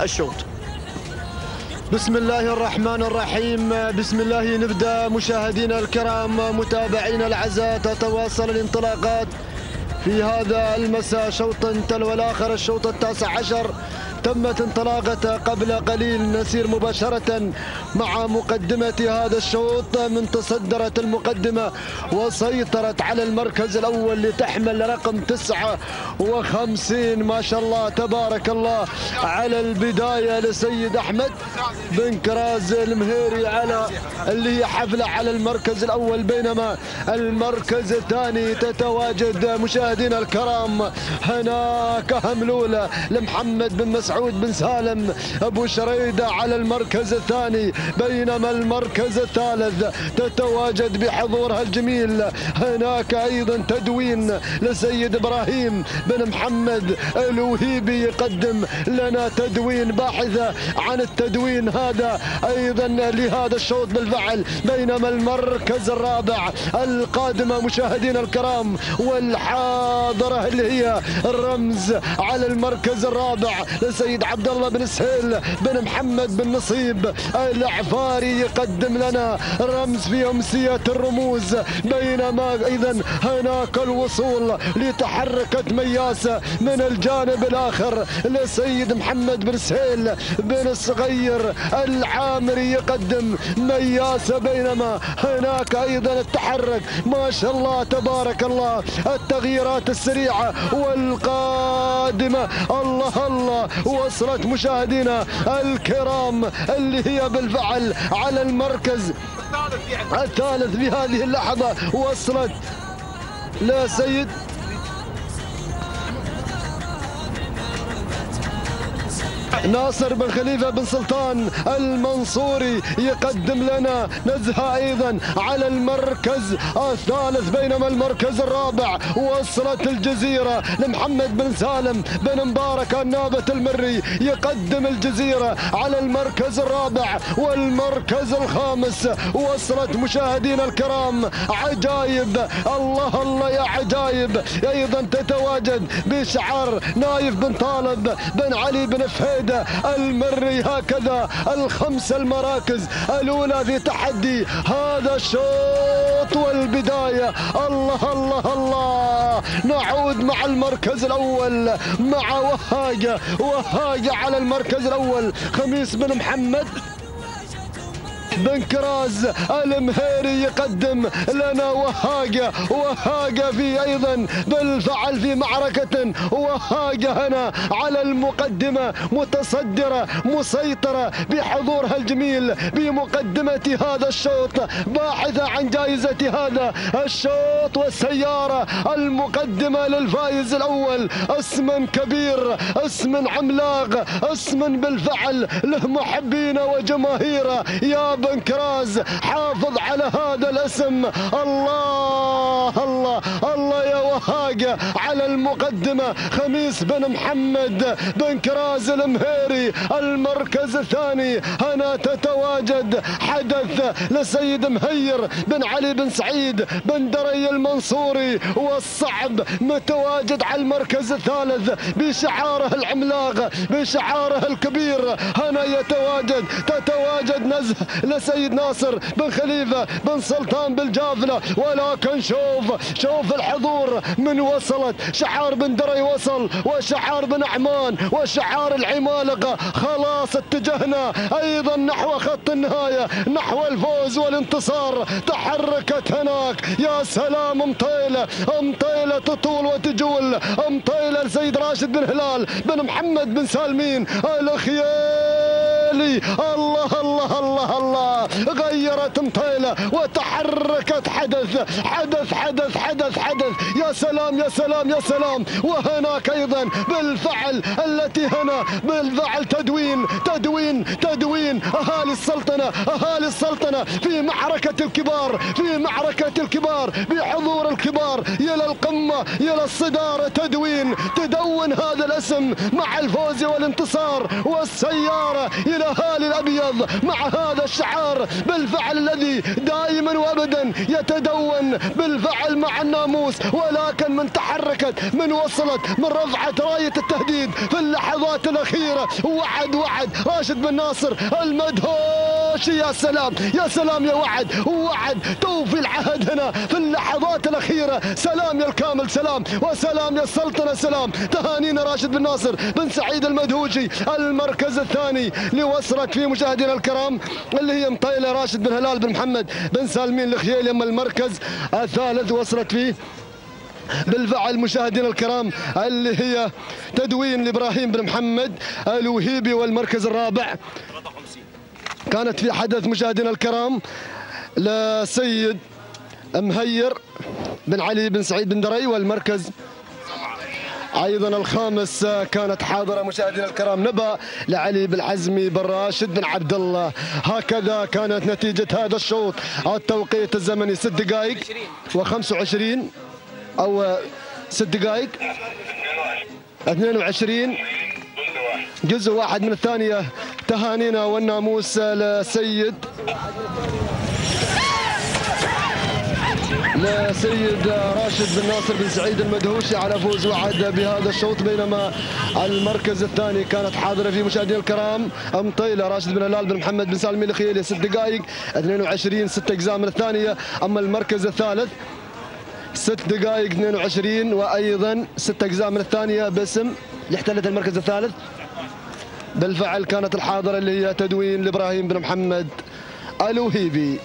الشوط. بسم الله الرحمن الرحيم. بسم الله. نبدأ مشاهدينا الكرام متابعينا الأعزاء. تتواصل الانطلاقات في هذا المساء. شوطا تلو الآخر الشوط التاسع عشر. تمت انطلاقته قبل قليل نسير مباشرة مع مقدمة هذا الشوط من تصدرت المقدمة وسيطرت على المركز الأول لتحمل رقم 59 ما شاء الله تبارك الله على البداية لسيد أحمد بن كراز المهيري على اللي هي حفلة على المركز الأول بينما المركز الثاني تتواجد مشاهدينا الكرام هناك هملولة لمحمد بن مسعود. مسعود بن سالم أبو شريدة على المركز الثاني. بينما المركز الثالث تتواجد بحضورها الجميل. هناك أيضا تدوين لسيد إبراهيم بن محمد الوهيبي. يقدم لنا تدوين باحثه عن التدوين هذا أيضا لهذا الشوط بالفعل. بينما المركز الرابع القادمه مشاهدينا الكرام والحاضرة اللي هي الرمز على المركز الرابع السيد عبد الله بن سهيل بن محمد بن نصيب. العفاري يقدم لنا رمز في أمسية الرموز بينما اذا هناك الوصول لتحركة مياسه من الجانب الآخر لسيد محمد بن سهيل بن الصغير. العامري يقدم مياسه بينما هناك أيضا التحرك. ما شاء الله تبارك الله. التغييرات السريعة والقادمة. الله الله. وصلت مشاهدينا الكرام اللي هي بالفعل على المركز الثالث في هذه اللحظة. وصلت لسيد ناصر بن خليفة بن سلطان المنصوري يقدم لنا نزهة أيضا على المركز الثالث بينما المركز الرابع وصلت الجزيرة لمحمد بن سالم بن مبارك النابت المري يقدم الجزيرة على المركز الرابع والمركز الخامس. وصلت مشاهدينا الكرام عجايب الله الله يا عجايب. أيضا تتواجد بشعار نايف بن طالب بن علي بن فهيد المري هكذا الخمس المراكز الأولى في تحدي هذا الشوط والبداية. الله الله الله. نعود مع المركز الأول مع وهاجة وهاجة على المركز الأول. خميس بن محمد. بن كراز المهيري يقدم لنا وهاجة وهاجة في أيضا بالفعل في معركة وهاجة هنا على المقدمة متصدرة مسيطرة بحضورها الجميل بمقدمة هذا الشوط باحثة عن جائزة هذا الشوط والسيارة المقدمة للفائز الأول اسم كبير اسم عملاق اسم بالفعل له محبين وجماهيره يا بن كراز حافظ على هذا الاسم. الله الله الله يا وهاقة على المقدمة. خميس بن محمد بن كراز المهيري. المركز الثاني هنا تتواجد. حدث لسيد مهير بن علي بن سعيد بن دري المنصوري. والصعب متواجد على المركز الثالث بشعاره العملاق بشعاره الكبير. هنا يتواجد تتواجد نزه لسيد ناصر بن خليفة بن سلطان بالجافلة. ولكن شوف شوف الحضور من وصلت. شعار بن دري وصل وشعار بن عمان وشعار العمالقة. خلاص اتجهنا أيضا نحو خط النهاية نحو الفوز والانتصار. تحركت هناك. يا سلام مطيلة مطيلة تطول وتجول. مطيلة السيد راشد بن هلال بن محمد بن سالمين. الخيالي الله الله الله الله. غيرت مطيلة وتحركت حدث. حدث حدث حدث حدث. يا سلام يا سلام يا سلام. وهناك أيضا بالفعل التي هنا بالفعل تدوين تدوين تدوين. أهالي السلطنة أهالي السلطنة. في معركة الكبار في معركة الكبار بحضور الكبار. إلى القمة إلى الصدارة. تدوين تدون هذا الاسم مع الفوز والانتصار والسيارة. للهلال الأبيض مع هذا الشعار بالفعل الذي دائما وأبدا يتدون بالفعل مع الناموس ولكن من تحركت من وصلت من رفعت راية التهديد في اللحظات الأخيرة. وعد وعد راشد بن ناصر المدهوش. يا سلام يا سلام يا وعد وعد. توفي العهد هنا في اللحظات الأخيرة. سلام يا الكامل سلام. وسلام يا السلطنة سلام. تهانينا راشد بن ناصر بن سعيد المدهوجي المركز الثاني لوصلت فيه مشاهدينا الكرام اللي هي مطيلة راشد بن هلال بن محمد بن سالمين الخيالي اما المركز الثالث وصلت فيه بالفعل مشاهدينا الكرام اللي هي تدوين لإبراهيم بن محمد الوهيبي والمركز الرابع. كانت في حدث مشاهدينا الكرام لسيد مهير بن علي بن سعيد بن دري والمركز أيضا الخامس كانت حاضرة مشاهدينا الكرام نبا لعلي بن عزمي بن راشد بن عبد الله. هكذا كانت نتيجة هذا الشوط. التوقيت الزمني ست دقائق و25 أو ست دقائق. 22 جزء واحد من الثانية. تهانينا والناموس لسيد. لسيد راشد بن ناصر بن سعيد المدهوشي على فوز وعد بهذا الشوط بينما المركز الثاني كانت حاضرة فيه مشاهدينا الكرام مطيله راشد بن هلال بن محمد بن سالم الخيالي ست دقائق 22 ست اجزاء من الثانية. أما المركز الثالث ست دقائق 22 وأيضا ست اجزاء من الثانية باسم اللي احتلت المركز الثالث. بالفعل كانت الحاضرة اللي هي تدوين لإبراهيم بن محمد الوهيبي.